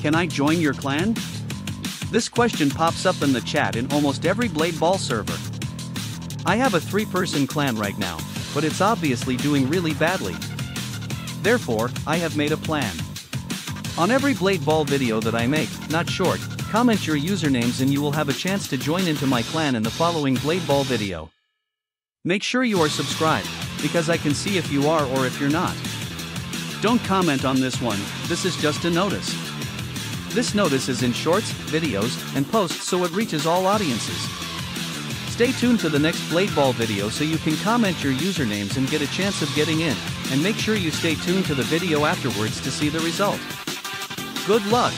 Can I join your clan? This question pops up in the chat in almost every Blade Ball server. I have a three person clan right now, but it's obviously doing really badly. Therefore, I have made a plan. On every Blade Ball video that I make, not short, comment your usernames and you will have a chance to join into my clan in the following Blade Ball video. Make sure you are subscribed, because I can see if you are or if you're not. Don't comment on this one, this is just a notice. This notice is in shorts, videos, and posts so it reaches all audiences. Stay tuned to the next Blade Ball video so you can comment your usernames and get a chance of getting in, and make sure you stay tuned to the video afterwards to see the result. Good luck!